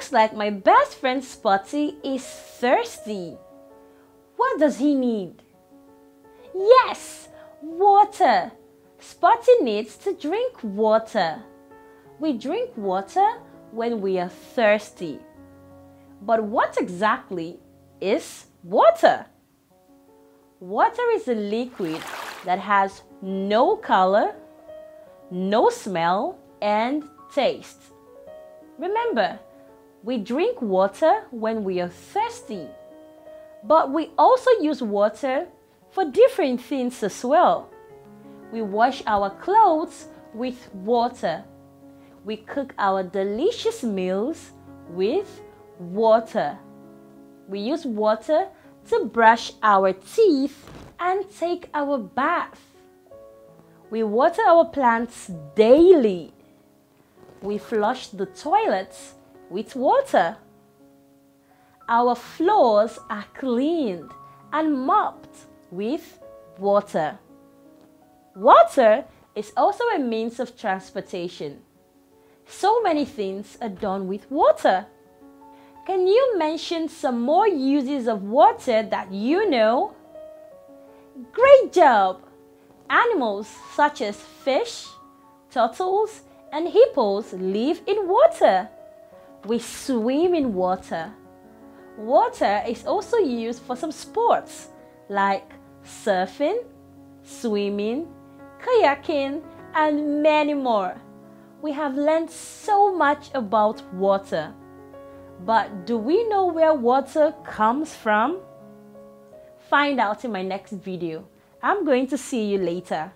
looks like my best friend Spotty is thirsty. What does he need? Yes, water. Spotty needs to drink water. We drink water when we are thirsty. But what exactly is water? Water is a liquid that has no color, no smell, and taste. Remember, we drink water when we are thirsty, but we also use water for different things as well. We wash our clothes with water. We cook our delicious meals with water. We use water to brush our teeth and take our bath. We water our plants daily. We flush the toilets with water. Our floors are cleaned and mopped with water. Water is also a means of transportation. So many things are done with water. Can you mention some more uses of water that you know? Great job! Animals such as fish, turtles, and hippos live in water. We swim in water. Water is also used for some sports like surfing, swimming, kayaking, and many more. We have learned so much about water. But do we know where water comes from? Find out in my next video. I'm going to see you later.